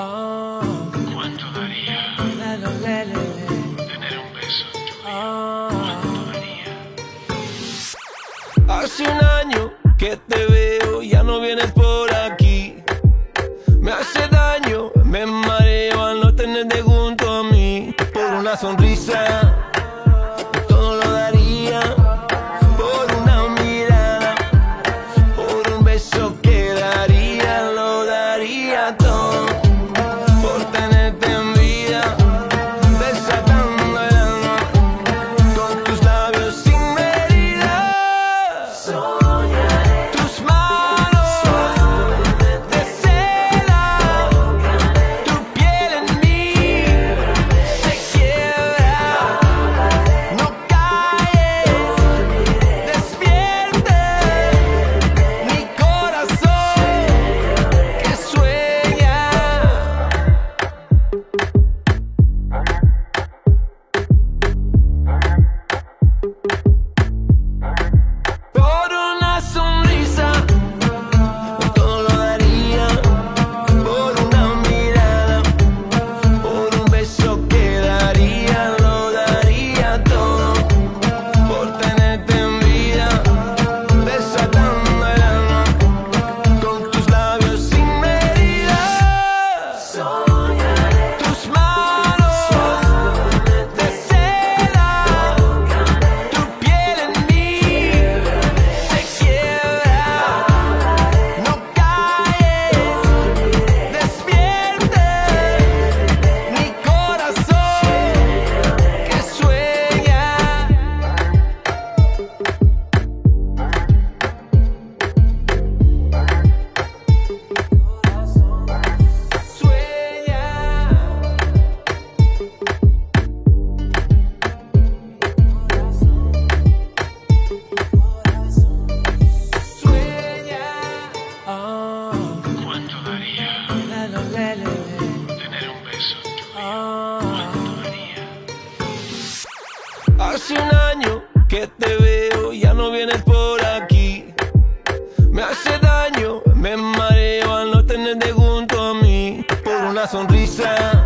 Ah, ¿Cuánto daría lelo, tener un beso? Ah. ¿Cuánto daría? Hace un año que te veo, ya no vienes por aquí. Me hace daño, me mareo al no tenerte junto a mí. Por una sonrisa, Hace un año que te veo, ya no vienes por aquí. Me hace daño, me mareo al no tenerte junto a mí. Por una sonrisa,